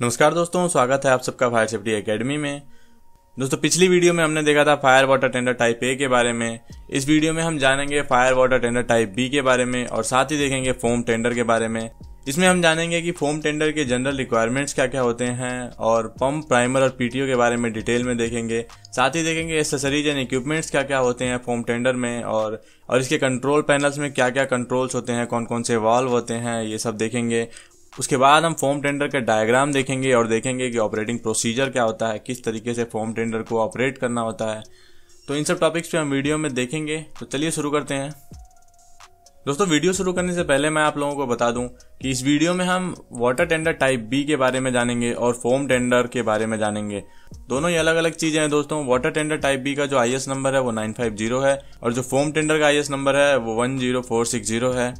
नमस्कार दोस्तों, स्वागत है आप सबका फायर सेफ्टी एकेडमी में। दोस्तों, पिछली वीडियो में हमने देखा था fire water tender type A के बारे में। इस वीडियो में हम जानेंगे fire water tender type B के बारे में और साथ ही देखेंगे फोम टेंडर के बारे में। इसमें हम जानेंगे कि फोम टेंडर के जनरल रिक्वायरमेंट्स क्या क्या होते हैं और पंप, प्राइमर और पीटीओ के बारे में डिटेल में देखेंगे। साथ ही देखेंगे एसेसरीज एंड इक्विपमेंट्स क्या क्या होते हैं फोम टेंडर में और और इसके कंट्रोल पैनल्स में क्या क्या कंट्रोल्स होते हैं कौन कौन से वाल्व होते हैं, ये सब देखेंगे। उसके बाद हम फॉर्म टेंडर का डायग्राम देखेंगे और देखेंगे कि ऑपरेटिंग प्रोसीजर क्या होता है, किस तरीके से फॉर्म टेंडर को ऑपरेट करना होता है। तो इन सब टॉपिक्स पे हम वीडियो में देखेंगे। तो चलिए शुरू करते हैं। दोस्तों वीडियो शुरू करने से पहले मैं आप लोगों को बता दूँ कि इस वीडियो में हम वाटर टेंडर टाइप बी के बारे में जानेंगे और फोम टेंडर के बारे में जानेंगे। दोनों ही अलग अलग चीज़ें हैं दोस्तों। वाटर टेंडर टाइप बी का जो आईएस नंबर है, वो 950 है और जो फोम टेंडर का आईएस नंबर है, वो 10460 है।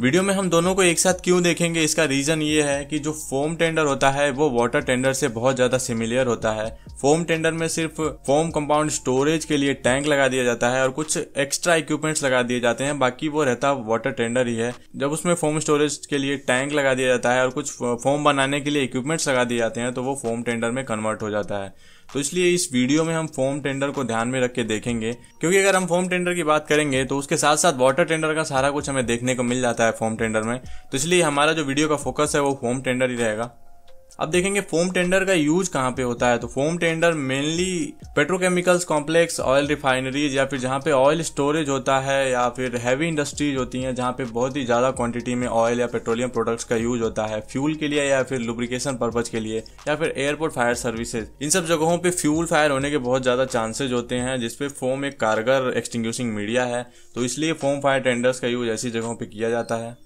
वीडियो में हम दोनों को एक साथ क्यों देखेंगे? इसका रीजन ये है कि जो फोम टेंडर होता है, वो वाटर टेंडर से बहुत ज़्यादा सिमिलियर होता है। फोम टेंडर में सिर्फ़ फोम कंपाउंड स्टोरेज के लिए टैंक लगा दिया जाता है और कुछ एक्स्ट्रा इक्विपमेंट्स लगा दिए जाते हैं। बाकी वो रहता वाटर टेंडर ही है। जब उसमें फोम स्टोरेज के लिए टैंक लगा दिया जाता है और कुछ फोम बनाने के लिए इक्विपमेंट्स लगा दिए जाते हैं तो वो फोम टेंडर में कन्वर्ट हो जाता है। तो इसलिए इस वीडियो में हम फॉर्म टेंडर को ध्यान में रख के देखेंगे। क्योंकि अगर हम फॉर्म टेंडर की बात करेंगे तो उसके साथ साथ वाटर टेंडर का सारा कुछ हमें देखने को मिल जाता है फॉर्म टेंडर में। तो इसलिए हमारा जो वीडियो का फोकस है, वो फॉर्म टेंडर ही रहेगा। अब देखेंगे फोम टेंडर का यूज़ कहाँ पे होता है। तो foam tender mainly petrochemicals complex oil refineries या फिर जहाँ पे ऑयल स्टोरेज होता है या फिर हैवी इंडस्ट्रीज़ होती हैं, जहाँ पे बहुत ही ज़्यादा क्वांटिटी में ऑयल या पेट्रोलियम प्रोडक्ट्स का यूज़ होता है। फ्यूल के लिए या फिर लुब्रिकेशन पर्पज के लिए या फिर एयरपोर्ट फायर सर्विसेज़ इन सब जगहों पे फ्यूल फायर होने के बहुत ज़्यादा चांसेज होते हैं जिसपे फोम एक कारगर एक्सटिंग्यूशिंग मीडिया है। तो इसलिए फोम फायर टेंडर्स का यूज़ ऐसी जगहों पर किया जाता है।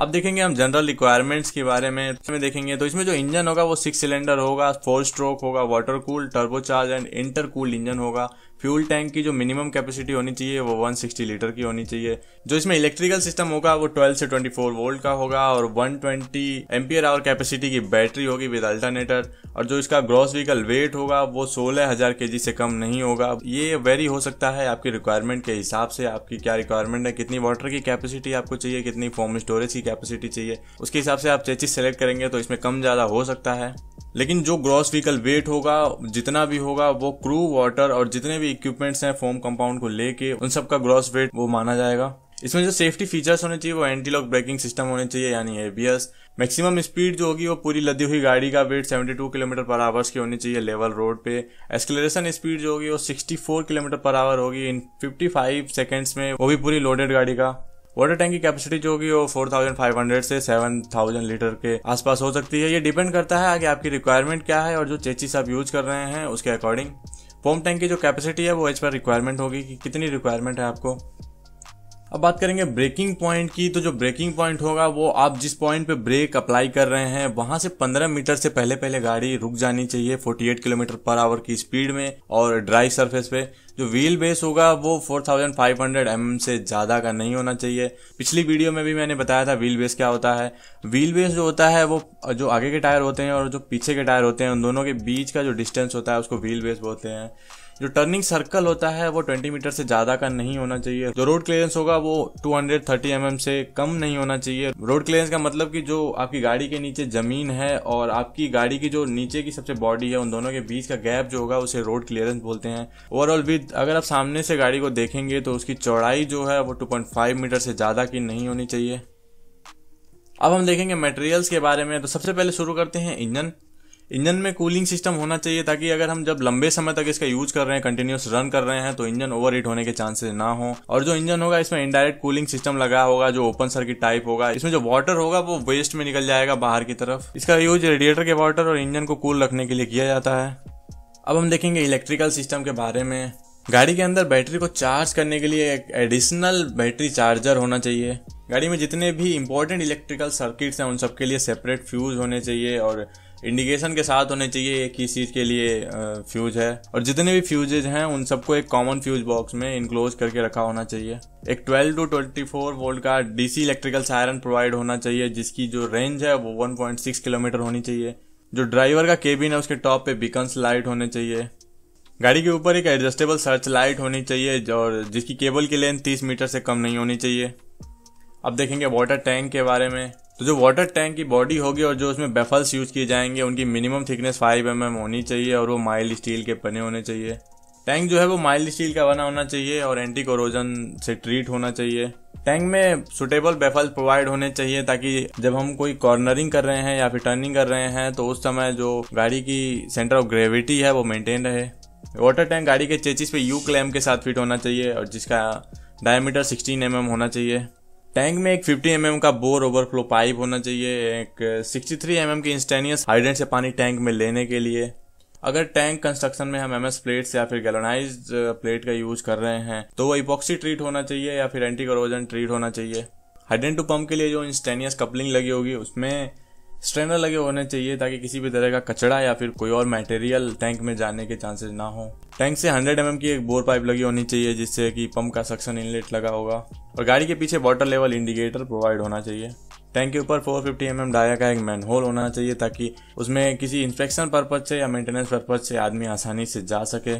अब देखेंगे हम जनरल रिक्वायरमेंट्स के बारे में इसमें देखेंगे तो इसमें जो इंजन होगा वो सिक्स सिलेंडर होगा फोर स्ट्रोक होगा water cool turbocharge and inter cool engine होगा। फ्यूल टैंक की जो मिनिमम कैपेसिटी होनी चाहिए वो 160 लीटर की होनी चाहिए। जो इसमें इलेक्ट्रिकल सिस्टम होगा, वो 12 से 24 वोल्ट का होगा और 120 एम्पियर आवर कैपेसिटी की बैटरी होगी विद अल्टरनेटर और जो इसका ग्रॉस व्हीकल वेट होगा, वो सोलह हज़ार के से कम नहीं होगा। ये वेरी हो सकता है आपकी रिक्वायरमेंट के हिसाब से, आपकी क्या रिक्वायरमेंट है, कितनी वाटर की कैपेसिटी आपको चाहिए, कितनी फॉर्म स्टोरेज की कैपेसिटी चाहिए। उसके हिसाब से आप चेचिस सेलेक्ट करेंगे तो इसमें कम ज़्यादा हो सकता है। लेकिन जो ग्रॉस व्हीकल वेट होगा, जितना भी होगा, वो क्रू वाटर और जितने भी इक्विपमेंट्स हैं फोम कंपाउंड को लेके, उन सब का ग्रॉस वेट वो माना जाएगा। इसमें जो सेफ्टी फीचर्स होने चाहिए, वो एंटी लॉक ब्रेकिंग सिस्टम होने चाहिए, यानी एबीएस मैक्सिमम स्पीड जो होगी, वो पूरी लदी हुई गाड़ी का वेट 72 किलोमीटर पर आवर्स की होनी चाहिए लेवल रोड पे। एस्केलेशन स्पीड जो होगी, वो 64 किलोमीटर पर आवर होगी। इन 55 सेकेंड्स में, वो भी पूरी लोडेड गाड़ी का। वाटर टैंक की कैपेसिटी जो होगी वो 4500 से 7000 लीटर के आसपास हो सकती है। ये डिपेंड करता है आगे आपकी रिक्वायरमेंट क्या है और जो चेचिस आप यूज़ कर रहे हैं, उसके अकॉर्डिंग पोम टैंक की जो कैपेसिटी है, वो एज पर रिक्वायरमेंट होगी कि कितनी रिक्वायरमेंट है आपको। अब बात करेंगे ब्रेकिंग पॉइंट की तो जो ब्रेकिंग पॉइंट होगा, वो आप जिस पॉइंट पे ब्रेक अप्लाई कर रहे हैं, वहाँ से 15 मीटर से पहले पहले गाड़ी रुक जानी चाहिए 48 किलोमीटर पर आवर की स्पीड में और ड्राई सरफेस पे। जो व्हील बेस होगा, वो 4500 एम से ज़्यादा का नहीं होना चाहिए। पिछली वीडियो में भी मैंने बताया था व्हील बेस क्या होता है। व्हील बेस जो होता है, वो जो आगे के टायर होते हैं और जो पीछे के टायर होते हैं, उन दोनों के बीच का जो डिस्टेंस होता है, उसको व्हील बेस बोलते हैं। जो टर्निंग सर्कल होता है, वो 20 मीटर से ज़्यादा का नहीं होना चाहिए। जो रोड क्लियरेंस होगा, वो 230 एम mm से कम नहीं होना चाहिए। रोड क्लियरेंस का मतलब कि जो आपकी गाड़ी के नीचे ज़मीन है और आपकी गाड़ी की जो नीचे की सबसे बॉडी है, उन दोनों के बीच का गैप जो होगा, उसे रोड क्लियरेंस बोलते हैं। ओवरऑल विद अगर आप सामने से गाड़ी को देखेंगे तो उसकी चौड़ाई जो है, वो टू मीटर से ज़्यादा की नहीं होनी चाहिए। अब हम देखेंगे मटेरियल्स के बारे में। तो सबसे पहले शुरू करते हैं इंजन इंजन में कूलिंग सिस्टम होना चाहिए ताकि अगर हम जब लंबे समय तक इसका यूज़ कर रहे हैं कंटिन्यूस रन कर रहे हैं तो इंजन ओवर होने के चांसेस ना हो। और जो इंजन होगा, इसमें इनडायरेक्ट कूलिंग सिस्टम लगा होगा, जो ओपन सर्किट टाइप होगा, इसमें जो वाटर होगा, वो वेस्ट में निकल जाएगा बाहर की तरफ़। इसका यूज़ रेडिएटर के वाटर और इंजन को कूल रखने के लिए किया जाता है। अब हम देखेंगे इलेक्ट्रिकल सिस्टम के बारे में। गाड़ी के अंदर बैटरी को चार्ज करने के लिए एक एडिशनल बैटरी चार्जर होना चाहिए। गाड़ी में जितने भी इंपॉर्टेंट इलेक्ट्रिकल सर्किट्स हैं, उन सबके लिए सेपरेट फ्यूज होने चाहिए और इंडिकेशन के साथ होने चाहिए एक ही चीज़ के लिए फ्यूज है। और जितने भी फ्यूजेज हैं, उन सबको एक कॉमन फ्यूज बॉक्स में इनक्लोज करके रखा होना चाहिए। एक 12 टू 24 वोल्ट का डीसी इलेक्ट्रिकल सायरन प्रोवाइड होना चाहिए, जिसकी जो रेंज है, वो 1.6 किलोमीटर होनी चाहिए। जो ड्राइवर का केबिन है, उसके टॉप पे बिकन्स लाइट होने चाहिए। गाड़ी के ऊपर एक एडजस्टेबल सर्च लाइट होनी चाहिए, और जिसकी केबल की लेंथ 30 मीटर से कम नहीं होनी चाहिए। अब देखेंगे वाटर टैंक के बारे में। तो जो वाटर टैंक की बॉडी होगी और जो उसमें बेफल्स यूज़ किए जाएँगे, उनकी minimum thickness five M mm होनी चाहिए और वो माइल्ड स्टील के बने होने चाहिए। टैंक जो है वो माइल्ड स्टील का बना होना चाहिए और एंटी कोरोजन से ट्रीट होना चाहिए। टैंक में सुटेबल बेफल प्रोवाइड होने चाहिए ताकि जब हम कोई कॉर्नरिंग कर रहे हैं या फिर टर्निंग कर रहे हैं तो उस समय जो गाड़ी की सेंटर ऑफ़ ग्रेविटी है वो मेंटेन रहे। वाटर टैंक गाड़ी के चेचिस पे यू क्लैम के साथ फिट होना चाहिए और जिसका डायमीटर 16 एम mm होना चाहिए। टैंक में एक 50 एम mm का बोर ओवरफ्लो पाइप होना चाहिए, एक 63 थ्री mm की इंस्टेनियस हाइड्रेंट से पानी टैंक में लेने के लिए। अगर टैंक कंस्ट्रक्शन में हम एमएस प्लेट्स या फिर गैलोनाइज प्लेट का यूज़ कर रहे हैं तो वो इपॉक्सी ट्रीट होना चाहिए या फिर एंटी करोजन ट्रीट होना चाहिए। हाइड्रेंट टू पंप के लिए जो इंस्टेनियस कपलिंग लगी होगी, उसमें स्ट्रेनर लगे होने चाहिए ताकि किसी भी तरह का कचड़ा या फिर कोई और मटेरियल टैंक में जाने के चांसेस ना हो। टैंक से 100 एम mm की एक बोर पाइप लगी होनी चाहिए जिससे कि पंप का सक्शन इनलेट लगा होगा। और गाड़ी के पीछे वाटर लेवल इंडिकेटर प्रोवाइड होना चाहिए। टैंक के ऊपर 450 फिफ्टी mm डाया का एक मैन होल होना चाहिए ताकि उसमें किसी इंस्पेक्शन पर्पज से या मेंटेनेंस पर्पज से आदमी आसानी से जा सके।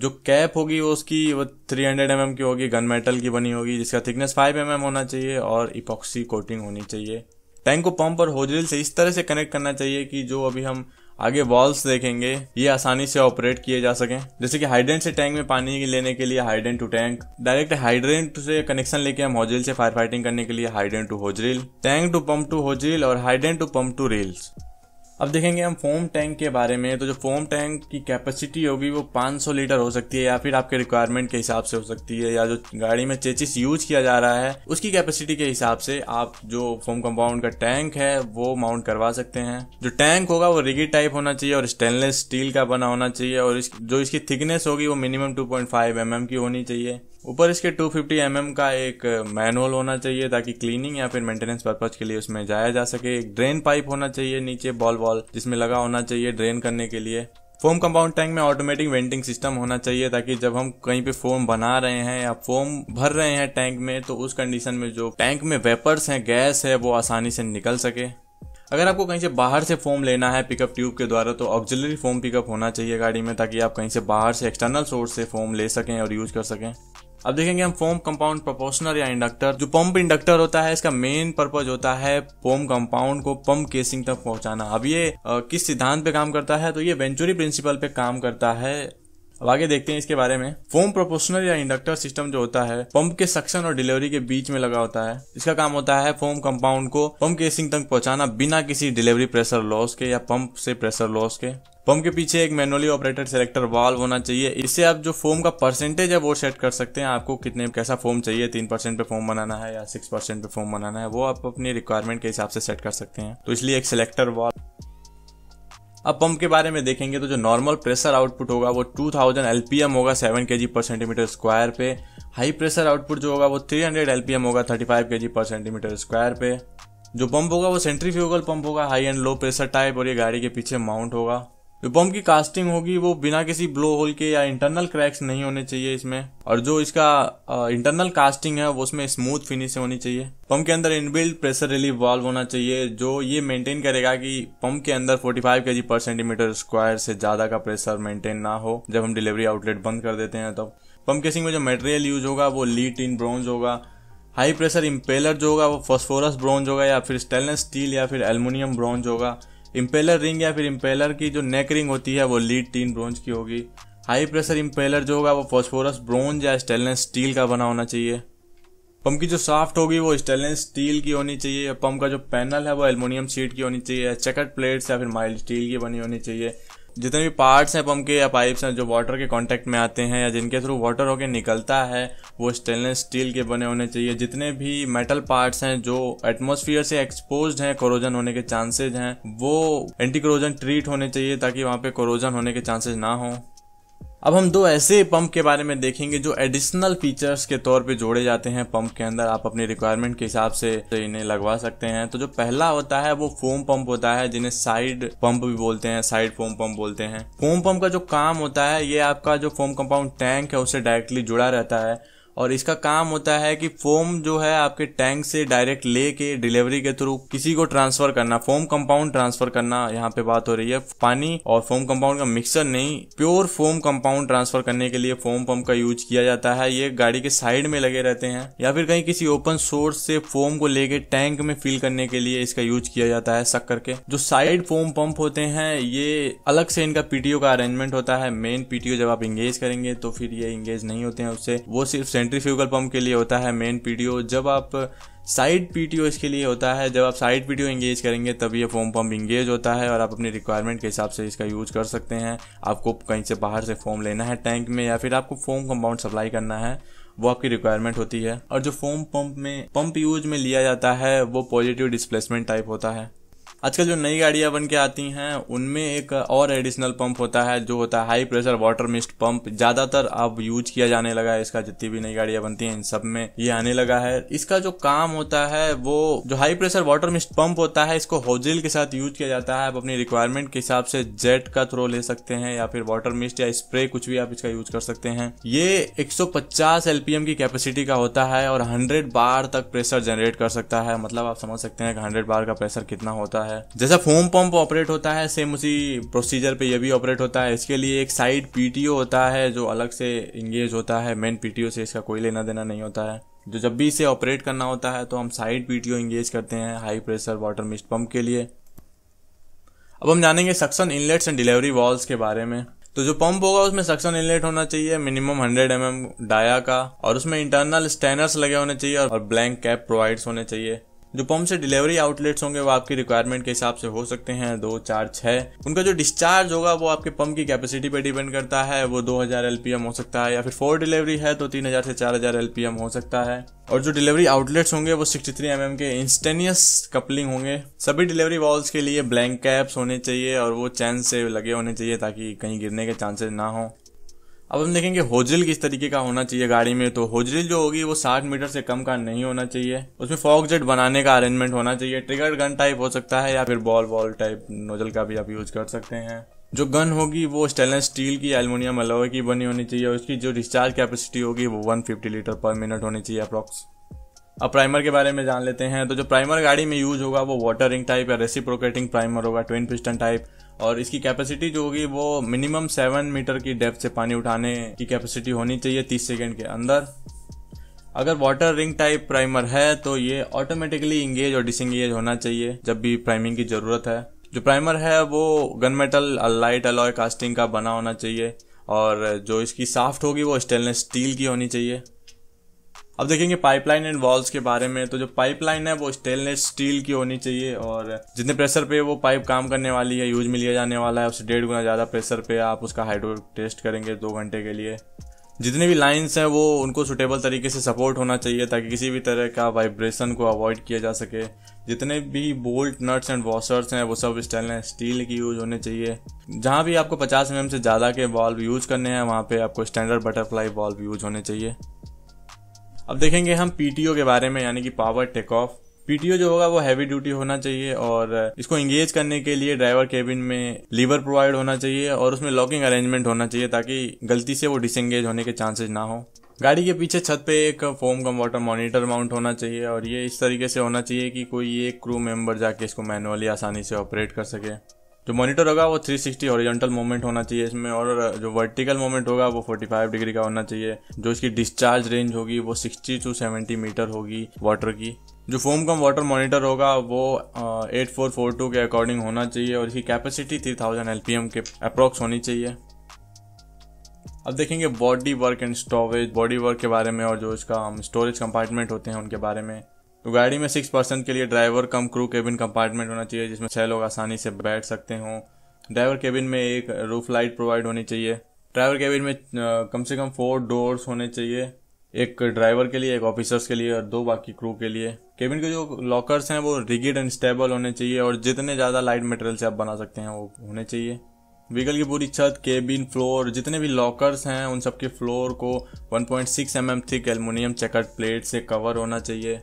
जो कैप होगी वो उसकी, वो 300 हंड्रेड mm की होगी गन मेटल की बनी होगी, जिसका थिकनेस 5 mm होना चाहिए और इपॉक्सी कोटिंग होनी चाहिए। टैंक को पंप और होजरिल से इस तरह से कनेक्ट करना चाहिए कि जो अभी हम आगे वॉल्स देखेंगे, ये आसानी से ऑपरेट किए जा सके। जैसे कि हाइड्रेंट से टैंक में पानी लेने के लिए hydrant to tank direct hydrant से कनेक्शन लेके हम होजरिल से फायर फाइटिंग करने के लिए hydrant to hose reel tank to pump to hose reel और hydrant to pump to reels अब देखेंगे हम फोम टैंक के बारे में तो जो फोम टैंक की कैपेसिटी होगी वो 500 लीटर हो सकती है या फिर आपके रिक्वायरमेंट के हिसाब से हो सकती है या जो गाड़ी में चेचिस यूज़ किया जा रहा है उसकी कैपेसिटी के हिसाब से आप जो फोम कंपाउंड का टैंक है वो माउंट करवा सकते हैं। जो टैंक होगा वो रिगिड टाइप होना चाहिए और स्टेनलेस स्टील का बना होना चाहिए और इस, जो इसकी थिकनेस होगी वो मिनिमम टू पॉइंट mm की होनी चाहिए। ऊपर इसके 250 फिफ्टी mm का एक मैनुअल होना चाहिए ताकि क्लीनिंग या फिर मेंटेनेंस पर्पज के लिए उसमें जाया जा सके। एक ड्रेन पाइप होना चाहिए नीचे बॉल वॉल जिसमें लगा होना चाहिए ड्रेन करने के लिए। फोम कंपाउंड टैंक में ऑटोमेटिक वेंटिंग सिस्टम होना चाहिए ताकि जब हम कहीं पे फोम बना रहे हैं या फोम भर रहे हैं टैंक में तो उस कंडीशन में जो टैंक में वेपर्स हैं गैस है, वो आसानी से निकल सके। अगर आपको कहीं से बाहर से फोम लेना है पिकअप ट्यूब के द्वारा तो ऑक्सिलरी फोम पिकअप होना चाहिए गाड़ी में ताकि आप कहीं से बाहर से एक्सटर्नल सोर्स से फोम ले सकें और यूज़ कर सकें। अब देखेंगे हम फोम कंपाउंड प्रोपोर्शनल या इंडक्टर जो पंप इंडक्टर होता है इसका मेन पर्पज होता है फोम कंपाउंड को पंप केसिंग तक पहुंचाना। अब ये आ, किस सिद्धांत पे काम करता है? तो ये वेंचुरी प्रिंसिपल पे काम करता है। अब आगे देखते हैं इसके बारे में। फोम प्रोपोर्शनल या इंडक्टर सिस्टम जो होता है पंप के सक्शन और डिलीवरी के बीच में लगा होता है। इसका काम होता है फोम कंपाउंड को पंप केसिंग तक पहुंचाना बिना किसी डिलीवरी प्रेशर लॉस के या पंप से प्रेशर लॉस के। पंप के पीछे एक मैनुअली ऑपरेटेड सेलेक्टर वाल्व होना चाहिए। इससे आप जो फोम का परसेंटेज है, वो सेट कर सकते हैं। आपको कितने, कैसा फोम चाहिए? तीन परसेंट पे फोम बनाना है या सिक्स परसेंट पे फोम बनाना है, वो आप अपनी रिक्वायरमेंट के हिसाब से सेट कर सकते हैं। तो इसलिए एक सिलेक्टर वाल्व अब पंप के बारे में देखेंगे तो जो नॉर्मल प्रेशर आउटपुट होगा, वो 2000 एलपीएम होगा 7 के पर सेंटीमीटर स्क्वायर पे। हाई प्रेशर आउटपुट जो होगा, वो 300 एलपीएम होगा 35 के पर सेंटीमीटर स्क्वायर पे। जो पंप होगा, वो सेंट्रीफ्यूगल पंप होगा high and low pressure type और ये गाड़ी के पीछे माउंट होगा। जो पंप की कास्टिंग होगी, वो बिना किसी ब्लो होल के या इंटरनल क्रैक्स नहीं होने चाहिए इसमें। और जो इसका इंटरनल कास्टिंग है, वो उसमें स्मूथ फिनिश होनी चाहिए। पंप के अंदर इनबिल्ड प्रेशर रिलीफ वाल्व होना चाहिए, जो ये मेंटेन करेगा कि पंप के अंदर 45 फाइव के जी पर सेंटीमीटर स्क्वायर से ज़्यादा का प्रेशर मेंटेन ना हो। जब हम डिलीवरी आउटलेट बंद कर देते हैं, तब पंप केसिंग में जो मटेरियल यूज़ होगा, वो लीट इन ब्रॉन्ज होगा। हाई प्रेशर इम्पेलर जो होगा, वो फॉस्फोरस ब्रॉन्ज होगा या फिर स्टेनलेस स्टील या फिर एल्यूमिनियम ब्रॉन्ज होगा। इम्पेलर रिंग या फिर इम्पेलर की जो नेक रिंग होती है, वो लीड टीन ब्रोंज की होगी। हाई प्रेशर इम्पेलर जो होगा, वो फॉस्फोरस ब्रोंज या स्टेनलेस स्टील का बना होना चाहिए। पंप की जो साफ्ट होगी, वो स्टेनलेस स्टील की होनी चाहिए। पंप का जो पैनल है, वो एल्यूमिनियम शीट की होनी चाहिए। चेकट प्लेट्स या फिर माइल्ड स्टील की बनी होनी चाहिए। जितने भी पार्ट्स हैं पंप के या पाइप्स हैं, जो वाटर के कांटेक्ट में आते हैं या जिनके थ्रू वाटर होके निकलता है, वो स्टेनलेस स्टील के बने होने चाहिए। जितने भी मेटल पार्ट्स हैं, जो एटमोसफियर से एक्सपोज हैं कोरोजन होने के चांसेज हैं, वो एंटी कोरोजन ट्रीट होने चाहिए ताकि वहाँ पे कोरोजन होने के चांसेज ना हो। अब हम दो ऐसे पंप के बारे में देखेंगे जो एडिशनल फीचर्स के तौर पे जोड़े जाते हैं पंप के अंदर। आप अपनी रिक्वायरमेंट के हिसाब से इन्हें लगवा सकते हैं। तो जो पहला होता है वो फोम पंप होता है, जिन्हें साइड पंप भी बोलते हैं साइड फोम पंप बोलते हैं। फोम पंप का जो काम होता है, ये आपका जो फोम कंपाउंड टैंक है, उससे डायरेक्टली जुड़ा रहता है। और इसका काम होता है कि फोम जो है आपके टैंक से डायरेक्ट लेके डिलीवरी के थ्रू किसी को ट्रांसफ़र करना, फोम कंपाउंड ट्रांसफ़र करना यहाँ पे बात हो रही है। पानी और फोम कंपाउंड का मिक्सर नहीं, प्योर फोम कंपाउंड ट्रांसफ़र करने के लिए फोम पंप का यूज़ किया जाता है। ये गाड़ी के साइड में लगे रहते हैं या फिर कहीं किसी ओपन सोर्स से फोम को लेके टैंक में फिल करने के लिए इसका यूज़ किया जाता है शक्कर के। जो साइड फोम पंप होते हैं, ये अलग से इनका पीटीओ का अरेंजमेंट होता है। मेन पीटीओ जब आप इंगेज करेंगे तो फिर ये इंगेज नहीं होते हैं उससे। वो सिर्फ़ सेंट्रीफ्यूगल पंप के लिए होता है मेन पीटीओ जब आप साइड पीटीओ इसके लिए होता है, जब आप साइड पीटीओ इंगेज करेंगे, तब ये फोम पंप इंगेज होता है और आप अपनी रिक्वायरमेंट के हिसाब से इसका यूज़ कर सकते हैं। आपको कहीं से बाहर से फोम लेना है टैंक में या फिर आपको फोम कंपाउंड सप्लाई करना है, वो आपकी रिक्वायरमेंट होती है। और जो फोम पंप में पंप यूज़ में लिया जाता है, वो पॉजिटिव डिस्प्लेसमेंट टाइप होता है। आजकल जो नई गाड़ियाँ बन के आती हैं, उनमें एक और एडिशनल पंप होता है, जो होता है high pressure water mist pump ज़्यादातर अब यूज़ किया जाने लगा है, इसका जितनी भी नई गाड़ियाँ बनती हैं, इन सब में ये आने लगा है। इसका जो काम होता है, वो जो high pressure water mist pump होता है, इसको होजिल के साथ यूज़ किया जाता है। आप अपनी रिक्वायरमेंट के हिसाब से जेट का थ्रो ले सकते हैं, या फिर वाटर मिस्ट या स्प्रे कुछ भी आप इसका यूज़ कर सकते हैं। ये 150 एलपीएम की कैपेसिटी का होता है, और 100 बार तक प्रेशर जनरेट कर सकता है। मतलब आप समझ सकते हैं कि 100 बार का प्रेशर कितना होता है। है। जैसा फोम पंप ऑपरेट होता है, सेम उसी प्रोसीजर पे ये भी ऑपरेट होता है। इसके लिए एक साइड पीटीओ होता है, जो अलग से इंगेज होता है। मेन पीटीओ से इसका कोई लेना देना नहीं होता है। जो जब भी इसे ऑपरेट करना होता है तो हम साइड पीटीओ इंगेज करते हैं high pressure water mist pump के लिए। अब हम जानेंगे suction inlets and delivery valves के बारे में। तो जो पंप होगा, उसमें सक्शन इनलेट होना चाहिए मिनिमम 100 एम mm डाया का, और उसमें इंटरनल स्टैनर्स लगे होने चाहिए, और ब्लैंक कैप प्रोवाइड्स होने चाहिए। जो पंप से डिलीवरी आउटलेट्स होंगे वो आपकी रिक्वायरमेंट के हिसाब से हो सकते हैं, दो, चार, छह। उनका जो डिस्चार्ज होगा वो आपके पंप की कैपेसिटी पर डिपेंड करता है, वो 2000 हज़ार हो सकता है या फिर फोर डिलीवरी है तो 3000 से 4000 हज़ार एलपीएम हो सकता है। और जो डिलीवरी आउटलेट्स होंगे वो 63 थ्री mm के इंस्टेनियस कपलिंग होंगे। सभी डिलीवरी वॉल्स के लिए ब्लैंक कैप्स होने चाहिए और वो चैन से लगे होने चाहिए ताकि कहीं गिरने के चांसेस ना हो। अब हम देखेंगे होजल किस तरीके का होना चाहिए गाड़ी में। तो होजल जो होगी, वो 60 मीटर से कम का नहीं होना चाहिए। उसमें फॉक जेट बनाने का अरेंजमेंट होना चाहिए। ट्रिगर गन टाइप हो सकता है या फिर बॉल बॉल टाइप नोजल का भी आप यूज़ कर सकते हैं। जो गन होगी, वो स्टेनलेस स्टील की एल्यूमिनियम अलोए की बनी होनी चाहिए। और उसकी जो डिस्चार्ज कैपेसिटी होगी, वो 150 लीटर पर मिनट होनी चाहिए अप्रॉक्स अब प्राइमर के बारे में जान लेते हैं। तो जो प्राइमर गाड़ी में यूज़ होगा, वो वाटर रिंग टाइप या रेसिप्रोकेटिंग प्राइमर होगा ट्विन पिस्टन टाइप और इसकी कैपेसिटी जो होगी वो मिनिमम सेवन मीटर की डेप्थ से पानी उठाने की कैपेसिटी होनी चाहिए तीस सेकेंड के अंदर। अगर वाटर रिंग टाइप प्राइमर है तो ये ऑटोमेटिकली इंगेज और डिसंगेज होना चाहिए जब भी प्राइमिंग की ज़रूरत है। जो प्राइमर है, वो gun metal light alloy casting का बना होना चाहिए और जो इसकी साफ्ट होगी, वो स्टेनलेस स्टील की होनी चाहिए। अब देखेंगे पाइपलाइन एंड वॉल्स के बारे में। तो जो पाइपलाइन है, वो स्टेनलेस स्टील की होनी चाहिए और जितने प्रेशर पे वो पाइप काम करने वाली है यूज़ में लिया जाने वाला है, उससे डेढ़ गुना ज़्यादा प्रेशर पे आप उसका हाइड्रो टेस्ट करेंगे दो घंटे के लिए। जितने भी लाइंस हैं, वो उनको सुटेबल तरीके से सपोर्ट होना चाहिए ताकि किसी भी तरह का वाइब्रेशन को अवॉइड किया जा सके। जितने भी बोल्ट नट्स एंड वॉशर्स हैं, वो सब स्टेनलेस स्टील की यूज़ होने चाहिए। जहाँ भी आपको 50 एम से ज़्यादा के बॉल्व यूज़ करने हैं, वहाँ पे आपको स्टैंडर्ड बटरफ्लाई बॉल्व यूज़ होने चाहिए। अब देखेंगे हम पीटीओ के बारे में, यानी कि पावर टेक ऑफ़ पीटीओ जो होगा वो हैवी ड्यूटी होना चाहिए और इसको इंगेज करने के लिए ड्राइवर केबिन में लीवर प्रोवाइड होना चाहिए और उसमें लॉकिंग अरेंजमेंट होना चाहिए ताकि गलती से वो डिसंगेज होने के चांसेस ना हो। गाड़ी के पीछे छत पे एक foam cum water monitor mount होना चाहिए और ये इस तरीके से होना चाहिए कि कोई एक क्रू मेंबर जाके इसको मैनुअली आसानी से ऑपरेट कर सके। जो मॉनिटर होगा वो 360 सिक्सटी ओरिजेंटल मूवमेंट होना चाहिए इसमें और जो वर्टिकल मूवमेंट होगा वो 45 डिग्री का होना चाहिए। जो इसकी डिस्चार्ज रेंज होगी वो 60 टू 70 मीटर होगी वाटर की। जो फोम कम वाटर मॉनिटर होगा वो एट फोर फोर टू के अकॉर्डिंग होना चाहिए और इसकी कैपेसिटी थ्री थाउज़ेंड एलपीएम के अप्रोक्स होनी चाहिए। अब देखेंगे body work and storage body work के बारे में और जो इसका स्टोरेज कंपार्टमेंट होते हैं उनके बारे में। तो गाड़ी में सिक्स पर्सन के लिए driver cum crew cabin compartment होना चाहिए, जिसमें छह लोग आसानी से बैठ सकते हों। ड्राइवर केबिन में एक रूफ लाइट प्रोवाइड होनी चाहिए। ड्राइवर केबिन में कम से कम फोर डोर्स होने चाहिए। एक ड्राइवर के लिए, एक ऑफिसर्स के लिए और दो बाकी क्रू के लिए। केबिन के जो लॉकर्स हैं, वो रिगिड एंड स्टेबल होने चाहिए और जितने ज़्यादा लाइट मटेरियल से आप बना सकते हैं, वो होने चाहिए। व्हीकल की पूरी छत केबिन फ्लोर जितने भी लॉकर्स हैं, उन सबके फ्लोर को 1.6 point mm thick aluminium chequered plate से कवर होना चाहिए।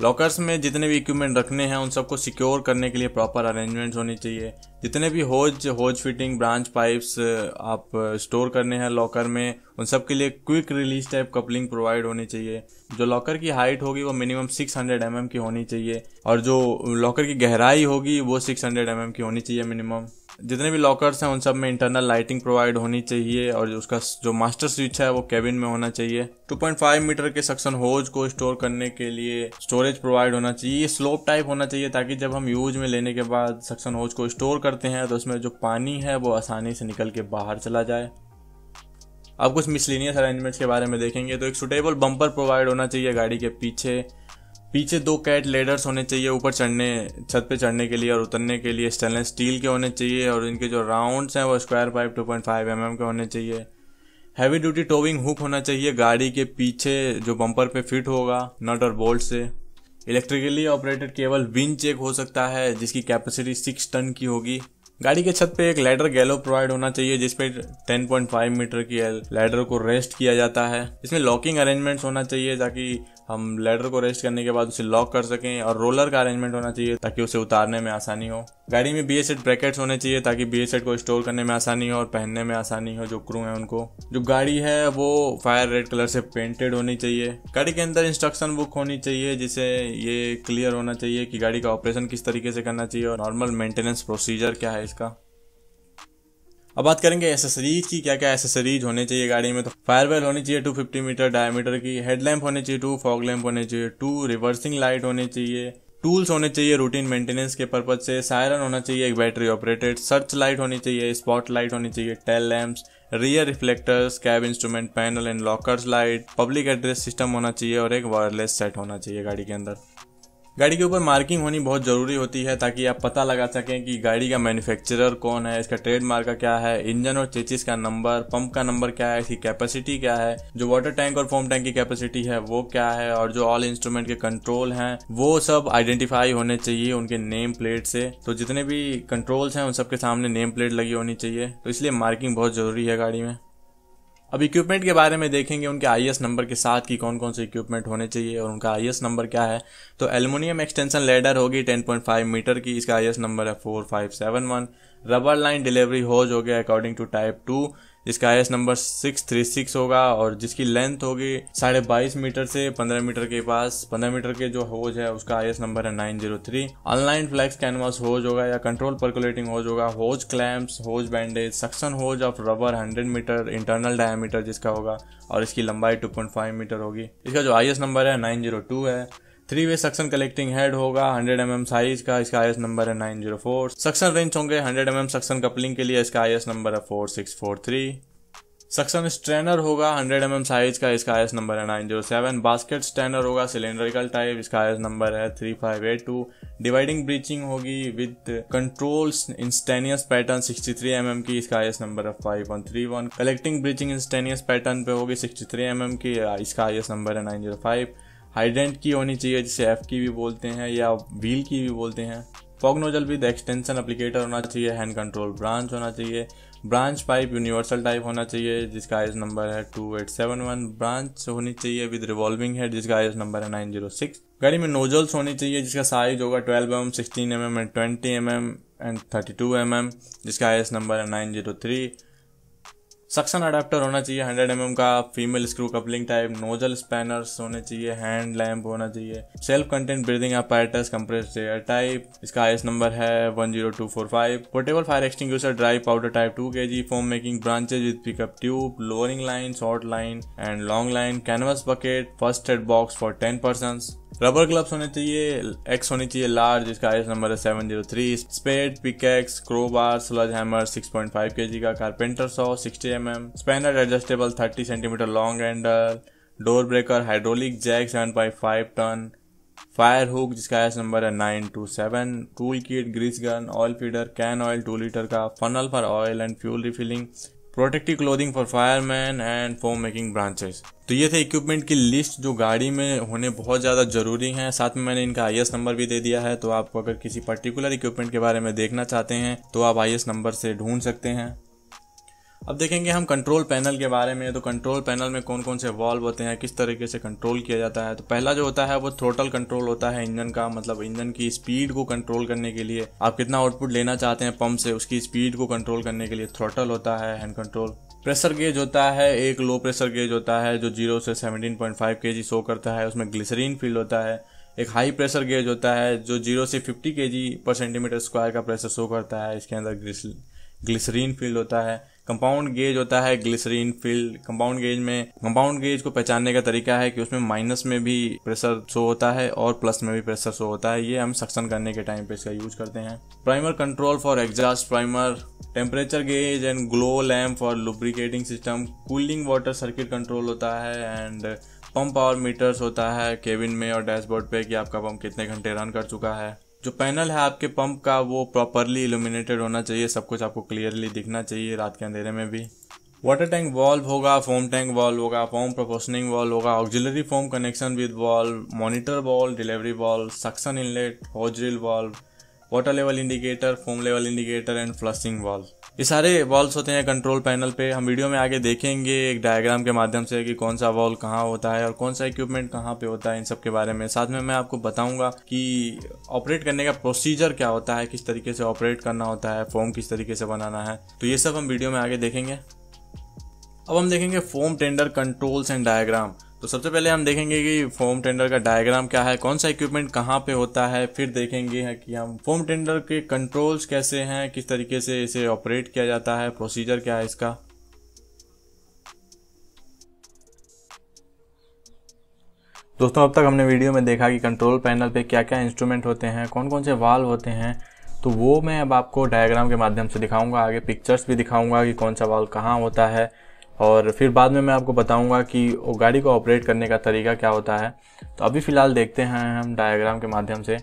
लॉकर्स में जितने भी इक्विपमेंट रखने हैं, उन सबको सिक्योर करने के लिए प्रॉपर अरेंजमेंट्स होनी चाहिए। जितने भी hose hose fitting branch pipes आप स्टोर करने हैं लॉकर में, उन सब के लिए quick release type coupling provide होनी चाहिए। जो लॉकर की हाइट होगी, वो मिनिमम 600 हंड्रेड mm की होनी चाहिए। और जो लॉकर की गहराई होगी, वो 600 हंड्रेड mm की होनी चाहिए मिनिमम जितने भी लॉकर्स हैं, उन सब में इंटरनल लाइटिंग प्रोवाइड होनी चाहिए और उसका जो मास्टर स्विच है, वो केबिन में होना चाहिए। 2.5 मीटर के सक्शन होज को स्टोर करने के लिए स्टोरेज प्रोवाइड होना चाहिए। ये स्लोप टाइप होना चाहिए ताकि जब हम यूज़ में लेने के बाद सक्शन होज को स्टोर करते हैं तो उसमें जो पानी है, वो आसानी से निकल के बाहर चला जाए। अब कुछ मिसलिनियस अरेंजमेंट्स के बारे में देखेंगे तो एक सुटेबल बम्पर प्रोवाइड होना चाहिए गाड़ी के पीछे। पीछे दो कैट लेडर्स होने चाहिए, ऊपर चढ़ने, छत पे चढ़ने के लिए और उतरने के लिए। स्टेनलेस स्टील के होने चाहिए और इनके जो राउंड्स हैं वो स्क्वायर पाइप 2.5 पॉइंट mm के होने चाहिए। हैवी ड्यूटी टोविंग हुक होना चाहिए गाड़ी के पीछे, जो बम्पर पे फिट होगा नट और बोल्ट से। इलेक्ट्रिकली ऑपरेटेड केवल विंच एक हो सकता है, जिसकी कैपेसिटी सिक्स टन की होगी। गाड़ी के छत पे एक लैडर गैलो प्रोवाइड होना चाहिए जिसपे 10.5 मीटर की लैडर को रेस्ट किया जाता है। इसमें लॉकिंग अरेंजमेंट्स होना चाहिए, ताकि हम लेडर को रेस्ट करने के बाद उसे लॉक कर सकें और रोलर का अरेंजमेंट होना चाहिए ताकि उसे उतारने में आसानी हो। गाड़ी में बी एस ब्रैकेट्स होने चाहिए ताकि बी एस को स्टोर करने में आसानी हो और पहनने में आसानी हो जो क्रू है उनको। जो गाड़ी है वो फायर रेड कलर से पेंटेड होनी चाहिए। गाड़ी के अंदर इंस्ट्रक्शन बुक होनी चाहिए जिसे ये क्लियर होना चाहिए कि गाड़ी का ऑपरेशन किस तरीके से करना चाहिए और नॉर्मल मेंटेनेंस प्रोसीजर क्या है इसका। अब बात करेंगे एसेसरीज की क्या क्या एसेसरीज होने चाहिए गाड़ी में? तो फायरवेल होनी चाहिए 250 मीटर डायमीटर की हेडलैम्प होने चाहिए टू फॉग लैम्प होने चाहिए टू रिवर्सिंग लाइट होने चाहिए टूल्स होने चाहिए रूटीन मेंटेनेंस के पर्पज से सायरन होना चाहिए, एक बैटरी ऑपरेटेड सर्च लाइट होनी चाहिए स्पॉट लाइट होनी चाहिए tail lamps rear reflectors cab instrument panel and lockers light public address system होना चाहिए और एक वायरलेस सेट होना चाहिए गाड़ी के अंदर। गाड़ी के ऊपर मार्किंग होनी बहुत ज़रूरी होती है ताकि आप पता लगा सकें कि गाड़ी का मैन्युफैक्चरर कौन है, इसका ट्रेड मार्क का क्या है इंजन और चेचिस का नंबर पंप का नंबर क्या है, इसकी कैपेसिटी क्या है, जो वाटर टैंक और फोम टैंक की कैपेसिटी है, वो क्या है और जो ऑल इंस्ट्रूमेंट के कंट्रोल हैं, वो सब आइडेंटिफाई होने चाहिए उनके नेम प्लेट से। तो जितने भी कंट्रोल्स हैं, उन सबके सामने नेम प्लेट लगी होनी चाहिए। तो इसलिए मार्किंग बहुत ज़रूरी है गाड़ी में। अब इक्विपमेंट के बारे में देखेंगे, उनके आई नंबर के साथ की कौन कौन से इक्विपमेंट होने चाहिए और उनका आई नंबर क्या है। तो एल्युमिनियम एक्सटेंशन लेडर होगी 10.5 मीटर की, इसका आई नंबर है 4571 रबर लाइन डिलीवरी होज हो गया अकॉर्डिंग टू टाइप टू जिसका I number six three six होगा और जिसकी लेंथ होगी साढ़े बाईस मीटर से पंद्रह मीटर के पास। पंद्रह मीटर के जो होज है, उसका आईएस नंबर है nine zero three unlined flax canvas hose होगा या कंट्रोल परकुलेटिंग होज होगा। Hose clamps hose bandage suction hose of rubber hundred metre internal diameter जिसका होगा। और इसकी लंबाई टू पॉइंट फाइव मीटर होगी। इसका जो आईएस नंबर है नाइन ज़ीरो टू है। Three way suction collecting head होगा 100 एम mm साइज़ का, इसका आईएस नंबर है 904 सक्शन रेंज होंगे 100 एम mm सक्शन कपलिंग के लिए, इसका आईएस नंबर है 4643 सक्शन स्ट्रेनर होगा 100 एम mm साइज़ का, इसका आईएस नंबर है 907 बास्केट स्टैंडर होगा सिलेंड्रिकल टाइप इसका आईएस नंबर है 3582 डिवाइडिंग ब्रीचिंग होगी with controls instantaneous pattern 63 M mm की, इसका आई नंबर है 5131 कलेक्टिंग ब्रीचिंग इंस्टेनियस पैटर्न पे होगी 63 एम mm की, इसका आईएस नंबर है 905 हाइडेंट की होनी चाहिए, जिसे एफ़ की भी बोलते हैं या व्हील की भी बोलते हैं। Fog nozzle with extension applicator होना चाहिए हैंड कंट्रोल ब्रांच होना चाहिए। ब्रांच पाइप यूनिवर्सल टाइप होना चाहिए, जिसका आइस नंबर है two eight seven one branch होनी चाहिए विद रिवॉल्विंग हेड जिसका आइस नंबर है नाइन ज़ीरो सिक्स गाड़ी में नोजल्स होनी चाहिए, जिसका साइज़ होगा twelve M sixteen M M and twenty M M and thirty two M M जिसका आइस नंबर है nine zero three suction adapter होना चाहिए 100 एम mm का female screw coupling type nozzle spanners होने चाहिए हैंड लैम्प होना चाहिए। Self content breathing apparatus compressed air type इसका आईएस नंबर है 10245 portable fire extinguisher dry powder type 2 KG foam making branches with pickup tube lowering line short line and long line canvas bucket first aid box for ten person rubber gloves होने चाहिए axe होनी चाहिए large जिसका IS number है seven zero three spade pickaxe crowbar sludge hammer six point five K G का carpenter saw sixty M M spanner adjustable thirty centimetre long handle door breaker hydraulic jack seven point five ton fire hook जिसका S number है nine two seven tool kit grease gun oil feeder can oil two litre का funnel for oil and fuel refilling protective clothing for fireman and foam making branches तो ये थे equipment की list जो गाड़ी में होने बहुत ज़्यादा ज़रूरी हैं। साथ में मैंने इनका आई नंबर भी दे दिया है। तो आपको अगर किसी पर्टिकुलर इक्विपमेंट के बारे में देखना चाहते हैं तो आप आई नंबर से ढूंढ सकते हैं। अब देखेंगे हम कंट्रोल पैनल के बारे में तो कंट्रोल पैनल में कौन कौन से वॉल्व होते हैं, किस तरीके से कंट्रोल किया जाता है। तो पहला जो होता है, वो थ्रोटल कंट्रोल होता है इंजन का मतलब इंजन की स्पीड को कंट्रोल करने के लिए। आप कितना आउटपुट लेना चाहते हैं पंप से, उसकी स्पीड को कंट्रोल करने के लिए थ्रोटल होता है हैंड कंट्रोल प्रेशर गेज होता है, एक लो प्रेशर गेज होता है, जो ज़ीरो से सेवनटीन पॉइंट फाइव के जी शो करता है। उसमें ग्लिसरीन फ़ील्ड होता है। एक हाई प्रेशर गेज होता है, जो ज़ीरो से फिफ्टी के जी पर सेंटीमीटर स्क्वायर का प्रेशर शो करता है। इसके अंदर ग्लिसरीन फ़ील्ड होता है। कंपाउंड गेज होता है ग्लिसरीन फ़ील्ड कंपाउंड गेज में कंपाउंड गेज को पहचानने का तरीका है कि उसमें माइनस में भी प्रेशर शो होता है और प्लस में भी प्रेशर शो होता है। ये हम सक्शन करने के टाइम पे इसका यूज़ करते हैं। Primer control for exhaust primer temperature gauge and glow lamp for lubricating system cooling water circuit control होता है एंड पंप पावर मीटर्स होता है केबिन में और डैशबोर्ड पे कि आपका पंप कितने घंटे रन कर चुका है। जो पैनल है आपके पंप का, वो प्रॉपरली इल्यूमिनेटेड होना चाहिए, सब कुछ आपको क्लियरली दिखना चाहिए रात के अंधेरे में भी। वाटर टैंक वॉल्व होगा फोम टैंक वॉल्व होगा फोम प्रोपोर्शनिंग वॉल्व होगा auxiliary foam connection with valve monitor valve delivery valve suction inlet hose reel valve water level indicator foam level indicator and flushing valve ये सारे walls होते हैं control panel पे। हम video में आगे देखेंगे एक डायग्राम के माध्यम से कि कौन सा वॉल कहाँ होता है और कौन सा इक्विपमेंट कहाँ पे होता है इन सब के बारे में। साथ में मैं आपको बताऊँगा कि ऑपरेट करने का प्रोसीजर क्या होता है, किस तरीके से ऑपरेट करना होता है फॉर्म किस तरीके से बनाना है। तो ये सब हम वीडियो में आगे देखेंगे। अब हम देखेंगे foam tender controls and diagram तो सबसे पहले हम देखेंगे कि फोम टेंडर का डायग्राम क्या है, कौन सा इक्विपमेंट कहाँ पे होता है, फिर देखेंगे है कि हम फोम टेंडर के कंट्रोल्स कैसे हैं, किस तरीके से इसे ऑपरेट किया जाता है प्रोसीजर क्या है इसका। दोस्तों, अब तक हमने वीडियो में देखा कि कंट्रोल पैनल पे क्या क्या इंस्ट्रूमेंट होते हैं कौन कौन से वाल्व होते हैं तो वो मैं अब आपको डायग्राम के माध्यम से दिखाऊँगा, आगे पिक्चर्स भी दिखाऊँगा कि कौन सा वाल्व कहाँ होता है। और फिर बाद में मैं आपको बताऊँगा कि वो गाड़ी को ऑपरेट करने का तरीका क्या होता है। तो अभी फ़िलहाल देखते हैं हम डायग्राम के माध्यम से।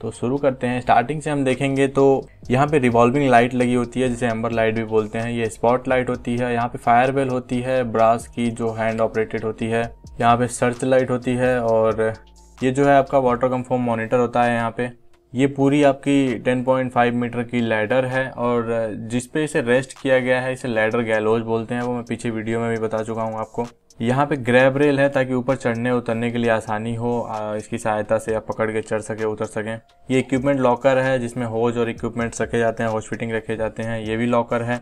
तो शुरू करते हैं। स्टार्टिंग से हम देखेंगे तो यहाँ पे रिवॉल्विंग लाइट लगी होती है, जिसे एम्बर लाइट भी बोलते हैं। ये स्पॉट लाइट होती है। यहाँ पे फायर बेल होती है। ब्रास की जो हैंड ऑपरेटेड होती है। यहाँ पे सर्च लाइट होती है और ये जो है आपका वाटर कम्फर्म मॉनिटर होता है यहाँ पे। ये पूरी आपकी 10.5 मीटर की लैडर है और जिस पे इसे रेस्ट किया गया है, इसे लैडर गैलोज बोलते हैं, वो मैं पीछे वीडियो में भी बता चुका हूँ आपको। यहाँ पे ग्रैब रेल है ताकि ऊपर चढ़ने उतरने के लिए आसानी हो इसकी सहायता से आप पकड़ के चढ़ सके, उतर सकें। ये इक्विपमेंट लॉकर है, जिसमें होज और इक्विपमेंट रखे जाते हैं होज फिटिंग रखे जाते हैं, ये भी लॉकर है।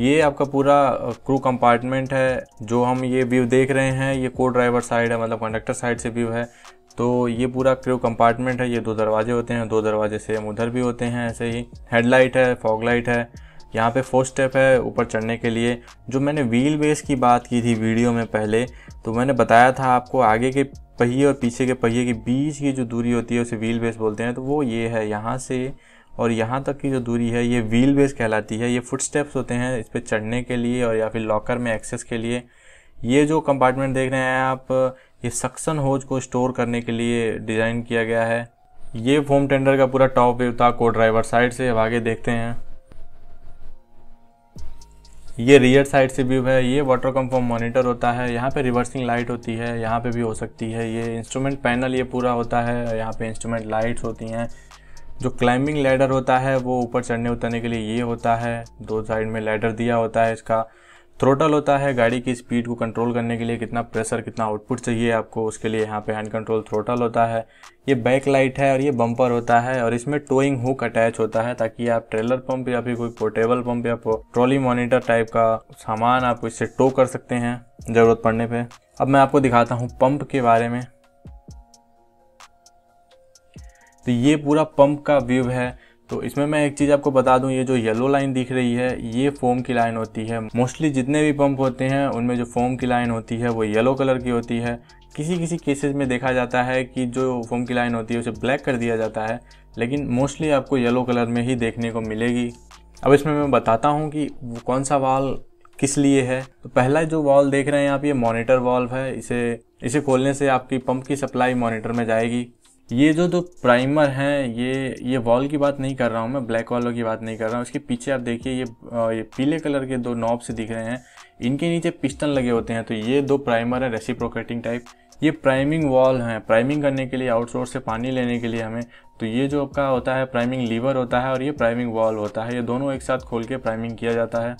ये आपका पूरा क्रू कंपार्टमेंट है, जो हम ये व्यू देख रहे हैं, ये को ड्राइवर साइड है मतलब कंडक्टर साइड से व्यू है। तो ये पूरा क्रू कंपार्टमेंट है, ये दो दरवाजे होते हैं, दो दरवाजे से हम उधर भी होते हैं, ऐसे ही। हेडलाइट है फॉग लाइट है। यहाँ पे फोर स्टेप है, ऊपर चढ़ने के लिए। जो मैंने व्हील बेस की बात की थी वीडियो में पहले तो मैंने बताया था आपको आगे के पहिए और पीछे के पहिए के बीच की जो दूरी होती है, उसे व्हील बेस बोलते हैं। तो वो ये है यहाँ से, और यहाँ तक की जो दूरी है, ये व्हील बेस कहलाती है। ये फुट स्टेप्स होते हैं इस पर चढ़ने के लिए और या फिर लॉकर में एक्सेस के लिए। ये जो कंपार्टमेंट देख रहे हैं आप ये सक्शन होज को स्टोर करने के लिए डिज़ाइन किया गया है। ये फोम टेंडर का पूरा टॉप व्यू था, को ड्राइवर साइड से अब आगे देखते हैं। ये रियर साइड से व्यू है, ये वाटर कम्फर्म मॉनिटर होता है, यहाँ पे रिवर्सिंग लाइट होती है, यहाँ पे भी हो सकती है। ये इंस्ट्रूमेंट पैनल ये पूरा होता है, यहाँ पे इंस्ट्रूमेंट लाइट्स होती हैं। जो क्लाइंबिंग लैडर होता है, वो ऊपर चढ़ने उतरने के लिए ये होता है। दो साइड में लैडर दिया होता है इसका। थ्रोटल होता है गाड़ी की स्पीड को कंट्रोल करने के लिए, कितना प्रेशर कितना आउटपुट चाहिए आपको, उसके लिए यहाँ पे हैंड कंट्रोल थ्रोटल होता है। ये बैक लाइट है और ये बम्पर होता है और इसमें टोइंग हुक अटैच होता है ताकि आप ट्रेलर पंप या फिर कोई पोर्टेबल पंप या ट्रॉली मॉनिटर टाइप का सामान आप इससे टो कर सकते हैं ज़रूरत पड़ने पर अब मैं आपको दिखाता हूँ पंप के बारे में। तो ये पूरा पंप का व्यू है। तो इसमें मैं एक चीज़ आपको बता दूँ, ये जो येलो लाइन दिख रही है, ये फोम की लाइन होती है। मोस्टली जितने भी पंप होते हैं, उनमें जो फोम की लाइन होती है, वो येलो कलर की होती है। किसी किसी केसेस में देखा जाता है कि जो फोम की लाइन होती है, उसे ब्लैक कर दिया जाता है, लेकिन मोस्टली आपको येलो कलर में ही देखने को मिलेगी। अब इसमें मैं बताता हूँ कि कौन सा वाल किस लिए है। तो पहला जो वॉल देख रहे हैं आप, ये मॉनिटर वॉल्व है। इसे इसे खोलने से आपकी पंप की सप्लाई मॉनिटर में जाएगी। ये जो दो प्राइमर हैं, ये ये वॉल की बात नहीं कर रहा हूँ मैं ब्लैक वालों की बात नहीं कर रहा हूँ। इसके पीछे आप देखिए, ये ये पीले कलर के दो नॉब से दिख रहे हैं। इनके नीचे पिस्टन लगे होते हैं तो ये दो प्राइमर है रेसिप्रोकेटिंग टाइप ये प्राइमिंग वॉल हैं। प्राइमिंग करने के लिए आउटसोर्स से पानी लेने के लिए हमें तो ये जो आपका होता है प्राइमिंग लीवर होता है और ये प्राइमिंग वॉल होता है। ये दोनों एक साथ खोल के प्राइमिंग किया जाता है।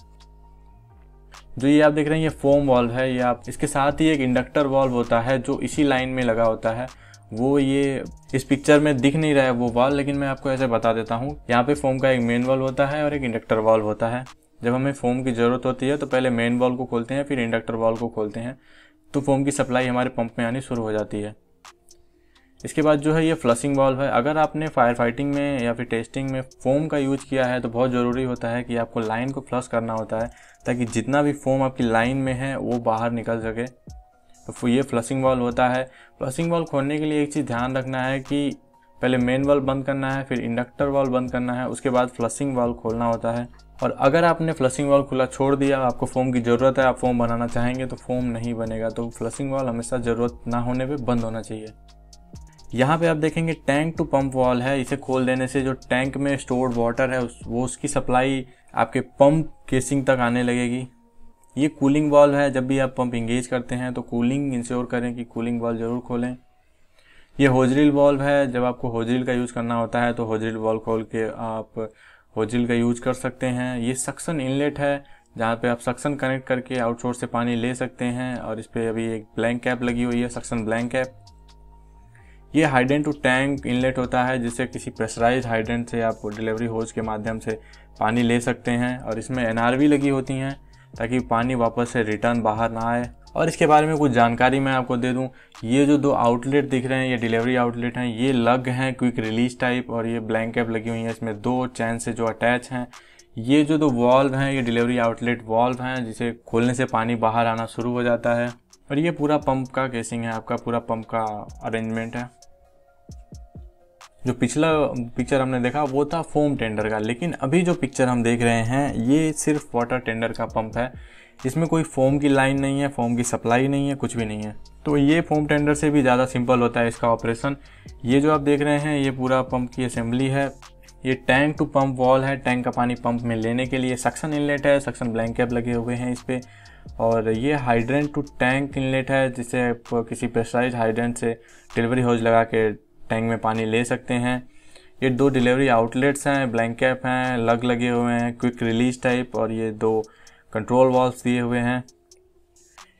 जो ये आप देख रहे हैं, ये फोम वॉल्व है। ये आप, इसके साथ ही एक इंडक्टर वॉल्व होता है, जो इसी लाइन में लगा होता है। वो ये इस पिक्चर में दिख नहीं रहा है वो वॉल लेकिन मैं आपको ऐसे बता देता हूँ। यहाँ पे फोम का एक मेन वॉल्व होता है और एक इंडक्टर वॉल्व होता है। जब हमें फोम की ज़रूरत होती है तो पहले मेन वॉल को खोलते हैं, फिर इंडक्टर वॉल को खोलते हैं। तो फोम की सप्लाई हमारे पंप में आनी शुरू हो जाती है। इसके बाद जो है, ये फ्लशिंग वॉल्व है। अगर आपने फायर फाइटिंग में या फिर टेस्टिंग में फोम का यूज़ किया है तो बहुत ज़रूरी होता है कि आपको लाइन को फ्लश करना होता है, ताकि जितना भी फोम आपकी लाइन में है, वो बाहर निकल सके। तो ये फ्लशिंग वॉल होता है। फ्लशिंग वॉल्व खोलने के लिए एक चीज़ ध्यान रखना है कि पहले मेन वॉल्व बंद करना है फिर इंडक्टर वॉल्व बंद करना है उसके बाद फ्लशिंग वॉल्व खोलना होता है। और अगर आपने फ्लशिंग वॉल खुला छोड़ दिया आपको फोम की ज़रूरत है आप फोम बनाना चाहेंगे तो फोम नहीं बनेगा। तो फ्लशिंग वॉल हमेशा ज़रूरत ना होने पे बंद होना चाहिए। यहाँ पे आप देखेंगे टैंक टू पंप वॉल है। इसे खोल देने से जो टैंक में स्टोर्ड वाटर है उस, वो उसकी सप्लाई आपके पंप केसिंग तक आने लगेगी। ये कूलिंग वॉल है, जब भी आप पंप इंगेज करते हैं तो कूलिंग इंश्योर करें कि कूलिंग वॉल ज़रूर खोलें। ये होजरिल वॉल्व है, जब आपको होजरिल का यूज़ करना होता है तो होजरिल वॉल खोल के आप होजरिल का यूज़ कर सकते हैं। ये सक्सन इनलेट है, जहाँ पे आप सक्सन कनेक्ट करके आउटसोर्स से पानी ले सकते हैं, और इस पर अभी एक ब्लैंक कैप लगी हुई है सक्सन ब्लैंक कैप ये हाइड्रेंट टू टैंक इनलेट होता है, जिससे किसी प्रेशराइज हाइड्रेंट से आप डिलीवरी होज के माध्यम से पानी ले सकते हैं, और इसमें एनआरवी लगी होती हैं। ताकि पानी वापस से रिटर्न बाहर ना आए। और इसके बारे में कुछ जानकारी मैं आपको दे दूँ। ये जो दो आउटलेट दिख रहे हैं, ये डिलीवरी आउटलेट हैं, ये लग हैं क्विक रिलीज़ टाइप और ये ब्लैंक कैप लगी हुई है। इसमें दो चैन से जो अटैच हैं, ये जो दो वॉल्व हैं, ये डिलीवरी आउटलेट वॉल्व हैं, जिसे खोलने से पानी बाहर आना शुरू हो जाता है। और ये पूरा पंप का केसिंग है, आपका पूरा पंप का अरेंजमेंट है। जो पिछला पिक्चर हमने देखा, वो था फोम टेंडर का। लेकिन अभी जो पिक्चर हम देख रहे हैं, ये सिर्फ़ वाटर टेंडर का पंप है। इसमें कोई फोम की लाइन नहीं है फोम की सप्लाई नहीं है, कुछ भी नहीं है। तो ये फोम टेंडर से भी ज़्यादा सिंपल होता है इसका ऑपरेशन ये जो आप देख रहे हैं, ये पूरा पंप की असेंबली है। ये टैंक टू पंप वॉल है टैंक का पानी पंप में लेने के लिए। सक्शन इनलेट है सक्शन ब्लैंकेप लगे हुए हैं इस पर और ये हाइड्रेंट टू टैंक इनलेट है, जिसे किसी प्रेशराइज हाइड्रेंट से डिलीवरी होज लगा के टैंक में पानी ले सकते हैं। ये दो डिलीवरी आउटलेट्स हैं ब्लैंकेप हैं, लग लगे हुए हैं, क्विक रिलीज़ टाइप और ये दो कंट्रोल वॉल्व दिए हुए हैं।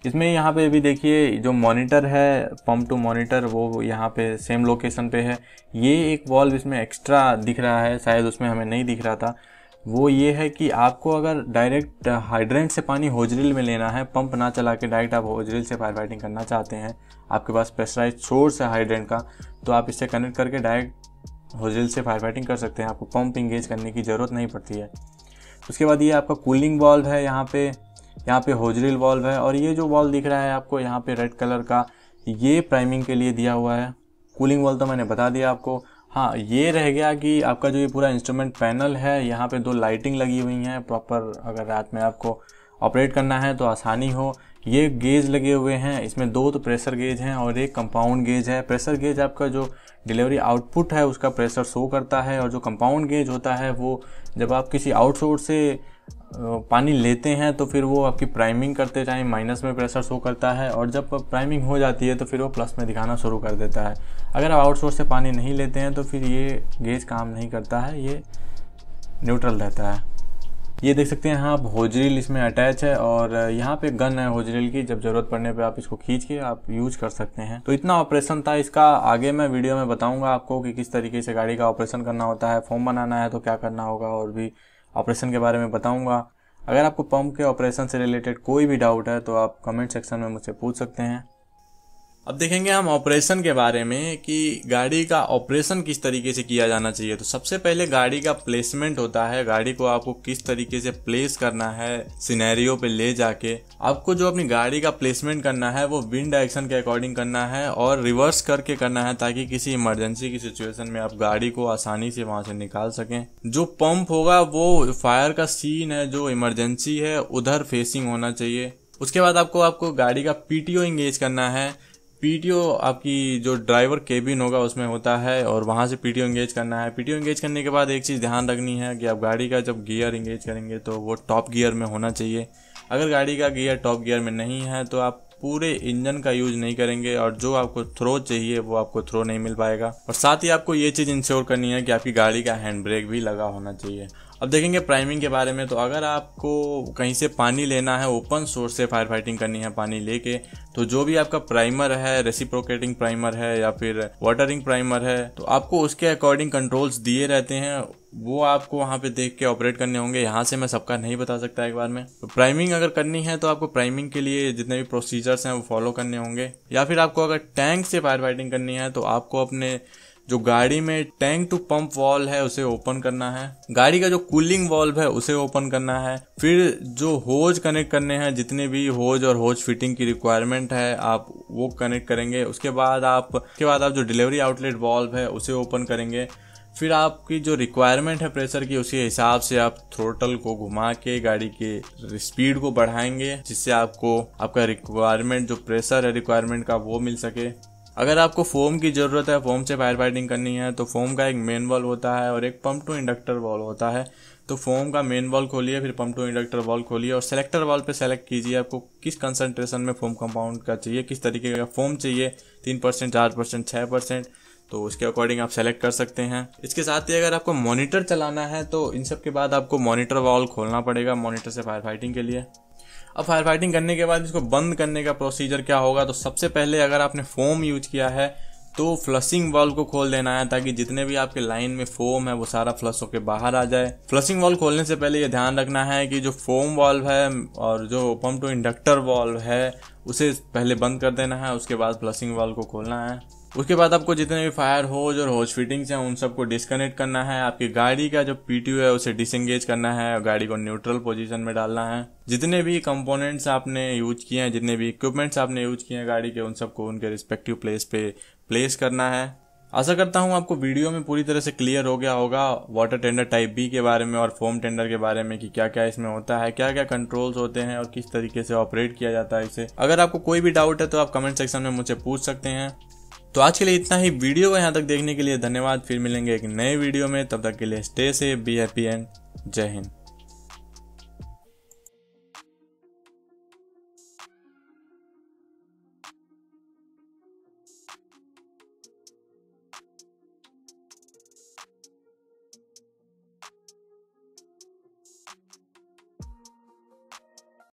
इसमें यहाँ पे भी देखिए, जो मॉनिटर है, पंप टू मॉनिटर, वो यहाँ पे सेम लोकेशन पे है। ये एक वॉल्व इसमें एक्स्ट्रा दिख रहा है, शायद उसमें हमें नहीं दिख रहा था। वो ये है कि आपको अगर डायरेक्ट हाइड्रेंट से पानी होजरिल में लेना है पंप ना चला के डायरेक्ट आप होजरिल से फायर फाइटिंग करना चाहते हैं, आपके पास प्रेशराइज सोर्स है हाइड्रेंट का तो आप इससे कनेक्ट करके डायरेक्ट होजरिल से फायर फाइटिंग कर सकते हैं। आपको पंप इंगेज करने की ज़रूरत नहीं पड़ती है। उसके बाद ये आपका कूलिंग वॉल्व है यहाँ पे यहाँ पे होजरिल वॉल्व है और ये जो वॉल्व दिख रहा है आपको यहाँ पे रेड कलर का, ये प्राइमिंग के लिए दिया हुआ है। कूलिंग वॉल्व तो मैंने बता दिया आपको। हाँ ये रह गया कि आपका जो ये पूरा इंस्ट्रूमेंट पैनल है, यहाँ पे दो लाइटिंग लगी हुई हैं प्रॉपर अगर रात में आपको ऑपरेट करना है तो आसानी हो। ये गेज लगे हुए हैं, इसमें दो तो प्रेशर गेज हैं और एक कंपाउंड गेज है। प्रेशर गेज आपका जो डिलीवरी आउटपुट है, उसका प्रेशर शो करता है और जो कंपाउंड गेज होता है, वो जब आप किसी आउटसोर्स से पानी लेते हैं तो फिर वो आपकी प्राइमिंग करते टाइम माइनस में प्रेशर शो करता है और जब प्राइमिंग हो जाती है तो फिर वो प्लस में दिखाना शुरू कर देता है। अगर आप आउटसोर्स से पानी नहीं लेते हैं तो फिर ये गेज काम नहीं करता है, ये न्यूट्रल रहता है। ये देख सकते हैं यहाँ आप होजरिल इसमें अटैच है और यहाँ पे गन है होजरिल की, जब ज़रूरत पड़ने पे आप इसको खींच के आप यूज़ कर सकते हैं। तो इतना ऑपरेशन था, इसका आगे मैं वीडियो में बताऊँगा आपको कि किस तरीके से गाड़ी का ऑपरेशन करना होता है फॉर्म बनाना है तो क्या करना होगा और भी ऑपरेशन के बारे में बताऊँगा। अगर आपको पंप के ऑपरेशन से रिलेटेड कोई भी डाउट है तो आप कमेंट सेक्शन में मुझसे पूछ सकते हैं। अब देखेंगे हम ऑपरेशन के बारे में कि गाड़ी का ऑपरेशन किस तरीके से किया जाना चाहिए। तो सबसे पहले गाड़ी का प्लेसमेंट होता है। गाड़ी को आपको किस तरीके से प्लेस करना है सिनेरियो पे ले जाके। आपको जो अपनी गाड़ी का प्लेसमेंट करना है, वो विंड डायरेक्शन के अकॉर्डिंग करना है और रिवर्स करके करना है ताकि किसी इमरजेंसी की सिचुएशन में आप गाड़ी को आसानी से वहाँ से निकाल सकें। जो पंप होगा, वो फायर का सीन है, जो इमरजेंसी है, उधर फेसिंग होना चाहिए। उसके बाद आपको आपको गाड़ी का पीटीओ इंगेज करना है। पीटीओ आपकी जो ड्राइवर केबिन होगा उसमें होता है और वहाँ से पीटीओ इंगेज करना है। पीटीओ इंगेज करने के बाद एक चीज़ ध्यान रखनी है कि आप गाड़ी का जब गियर इंगेज करेंगे तो वो टॉप गियर में होना चाहिए। अगर गाड़ी का गियर टॉप गियर में नहीं है तो आप पूरे इंजन का यूज़ नहीं करेंगे और जो आपको थ्रो चाहिए वो आपको थ्रो नहीं मिल पाएगा। और साथ ही आपको ये चीज़ इंश्योर करनी है कि आपकी गाड़ी का हैंड ब्रेक भी लगा होना चाहिए। अब देखेंगे प्राइमिंग के बारे में तो अगर आपको कहीं से पानी लेना है ओपन सोर्स से फायर फाइटिंग करनी है पानी लेके तो जो भी आपका प्राइमर है रेसिप्रोकेटिंग प्राइमर है, या फिर वाटरिंग प्राइमर है तो आपको उसके अकॉर्डिंग कंट्रोल्स दिए रहते हैं। वो आपको वहाँ पे देख के ऑपरेट करने होंगे। यहाँ से मैं सबका नहीं बता सकता एक बार में। तो प्राइमिंग अगर करनी है तो आपको प्राइमिंग के लिए जितने भी प्रोसीजर्स हैं, वो फॉलो करने होंगे। या फिर आपको अगर टैंक से फायर फाइटिंग करनी है तो आपको अपने जो गाड़ी में टैंक टू पंप वॉल्व है, उसे ओपन करना है। गाड़ी का जो कूलिंग वॉल्व है, उसे ओपन करना है। फिर जो होज कनेक्ट करने हैं, जितने भी होज और होज फिटिंग की रिक्वायरमेंट है, आप वो कनेक्ट करेंगे। उसके बाद आप, उसके बाद आप जो डिलीवरी आउटलेट वॉल्व है, उसे ओपन करेंगे। फिर आपकी जो रिक्वायरमेंट है प्रेशर की, उसी हिसाब से आप थ्रोटल को घुमा के, गाड़ी के स्पीड को बढ़ाएँगे, जिससे आपको, आपका रिक्वायरमेंट जो प्रेशर है रिक्वायरमेंट का, वो मिल सके। अगर आपको फोम की ज़रूरत है, फोम से फायर फाइटिंग करनी है तो फोम का एक मेन वॉल होता है और एक पंप टू इंडक्टर वॉल होता है। तो फोम का मेन वॉल खोलिए, फिर पंप टू इंडक्टर वॉल खोलिए और सेलेक्टर वॉल पे सेलेक्ट कीजिए आपको किस कंसंट्रेशन में फोम कंपाउंड का चाहिए, किस तरीके का फोम चाहिए, तीन परसेंट, चार परसेंट छः परसेंट तो उसके अकॉर्डिंग आप सेलेक्ट कर सकते हैं। इसके साथ ही अगर आपको मॉनिटर चलाना है तो इन सब के बाद आपको मॉनिटर वॉल खोलना पड़ेगा मॉनिटर से फायर फाइटिंग के लिए। अब फायर फाइटिंग करने के बाद इसको बंद करने का प्रोसीजर क्या होगा? तो सबसे पहले अगर आपने फोम यूज़ किया है तो फ्लशिंग वॉल को खोल देना है ताकि जितने भी आपके लाइन में फोम है, वो सारा फ्लश होकर बाहर आ जाए। फ्लशिंग वॉल खोलने से पहले ये ध्यान रखना है कि जो फोम वॉल्व है और जो पंप टू इंडक्टर वॉल्व है, उसे पहले बंद कर देना है, उसके बाद फ्लशिंग वॉल को खोलना है। उसके बाद आपको जितने भी फायर होज और होज फिटिंग्स हैं, उन सबको डिस्कनेक्ट करना है। आपकी गाड़ी का जो पीटीयू है, उसे डिसंगेज करना है, और गाड़ी को न्यूट्रल पोजीशन में डालना है। जितने भी कंपोनेंट्स आपने यूज़ किए हैं, जितने भी इक्विपमेंट्स आपने यूज़ किए हैं गाड़ी के, उन सबको उनके रिस्पेक्टिव प्लेस पे प्लेस करना है। आशा करता हूँ आपको वीडियो में पूरी तरह से क्लियर हो गया होगा वाटर टेंडर टाइप बी के बारे में और फोम टेंडर के बारे में कि क्या क्या इसमें होता है क्या क्या कंट्रोल्स होते हैं और किस तरीके से ऑपरेट किया जाता है इसे। अगर आपको कोई भी डाउट है तो आप कमेंट सेक्शन में मुझे पूछ सकते हैं। तो आज के लिए इतना ही। वीडियो को यहाँ तक देखने के लिए धन्यवाद। फिर मिलेंगे एक नए वीडियो में। तब तक के लिए स्टे से बी हैप्पी एंड जय हिंद।